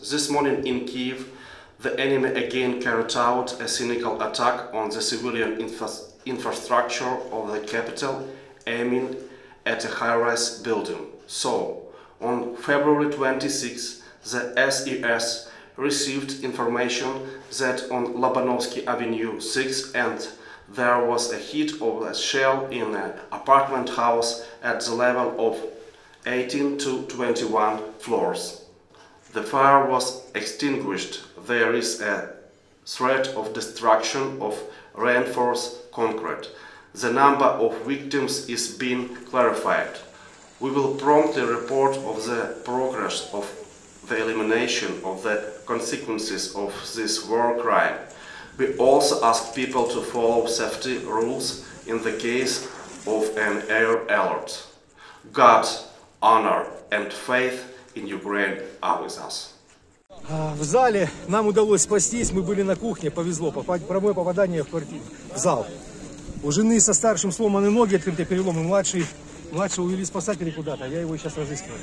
This morning in Kiev, the enemy again carried out a cynical attack on the civilian infra infrastructure of the capital, aiming at a high-rise building. So, on February 26, the SES received information that on Lobanovsky Avenue 6 and there was a hit of a shell in an apartment house at the level of 18 to 21 floors. The fire was extinguished. There is a threat of destruction of reinforced concrete. The number of victims is being clarified. We will promptly report of the progress of the elimination of the consequences of this war crime. We also ask people to follow safety rules in the case of an air alert. God, honor, and faith in Ukraine are with us. А, В зале нам удалось спастись, мы были на кухне, повезло, попасть, прямое попадание в, квартиру, в зал. У жены со старшим сломаны ноги, открытые переломы, младший, младшего увели спасатели куда-то, я его сейчас разыскиваю.